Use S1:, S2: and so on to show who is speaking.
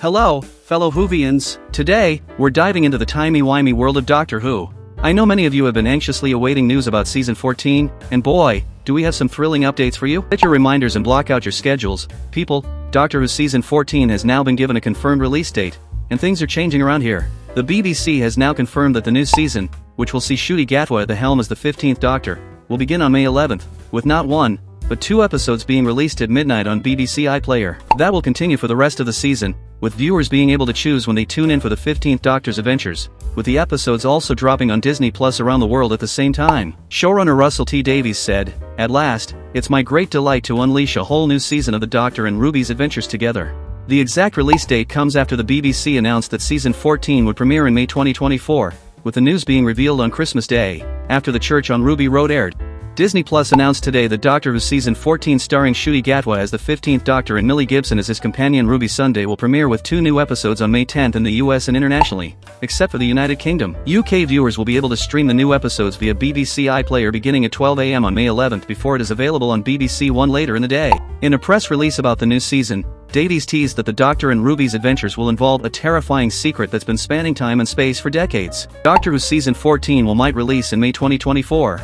S1: Hello, fellow Whovians. Today, we're diving into the timey-wimey world of Doctor Who. I know many of you have been anxiously awaiting news about season 14, and boy, do we have some thrilling updates for you? Set your reminders and block out your schedules. People, Doctor Who season 14 has now been given a confirmed release date, and things are changing around here. The BBC has now confirmed that the new season, which will see Ncuti Gatwa at the helm as the 15th Doctor, will begin on May 11th, with not one, but two episodes being released at midnight on BBC iPlayer. That will continue for the rest of the season, with viewers being able to choose when they tune in for the 15th Doctor's adventures, with the episodes also dropping on Disney Plus around the world at the same time. Showrunner Russell T Davies said, At last, it's my great delight to unleash a whole new season of the Doctor and Ruby's adventures together. The exact release date comes after the BBC announced that season 14 would premiere in May 2024, with the news being revealed on Christmas Day, after the Church on Ruby Road aired. Disney Plus announced today that Doctor Who Season 14 starring Ncuti Gatwa as the 15th Doctor and Millie Gibson as his companion Ruby Sunday will premiere with two new episodes on May 10th in the US and internationally, except for the United Kingdom. UK viewers will be able to stream the new episodes via BBC iPlayer beginning at 12am on May 11th before it is available on BBC One later in the day. In a press release about the new season, Davies teased that the Doctor and Ruby's adventures will involve a terrifying secret that's been spanning time and space for decades. Doctor Who Season 14 will might release in May 2024.